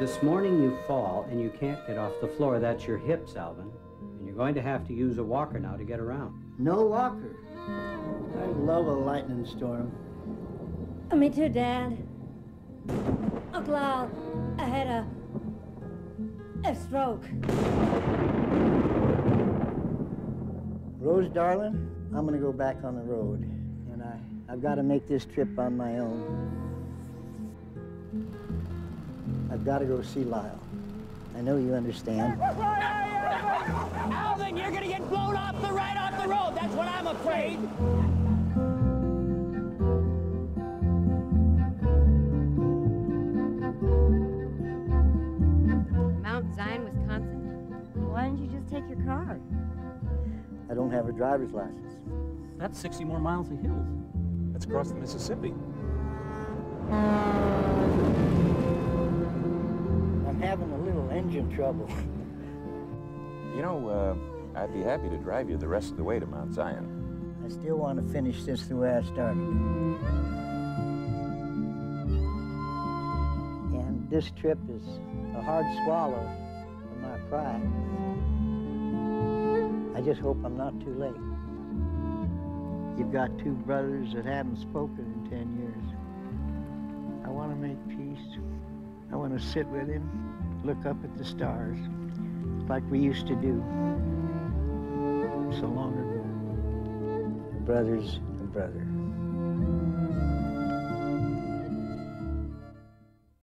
This morning you fall and you can't get off the floor. That's your hips, Alvin. And you're going to have to use a walker now to get around. No walker. I love a lightning storm. Uh, me too, Dad. Uncle Al, I had a a stroke. Rose, darling, I'm gonna go back on the road, and I I've got to make this trip on my own. I've got to go see Lyle. I know you understand. Alvin, you're gonna get blown off the right off the road. That's what I'm afraid. Mount Zion, Wisconsin? Why didn't you just take your car? I don't have a driver's license. That's 60 more miles of hills. That's across the Mississippi. Little engine trouble. You know, uh, I'd be happy to drive you the rest of the way to Mount Zion. I still want to finish this the way I started. And this trip is a hard swallow for my pride. I just hope I'm not too late. You've got two brothers that haven't spoken in 10 years. I want to make peace. I want to sit with him, look up at the stars, like we used to do so long ago. Brother's and brother.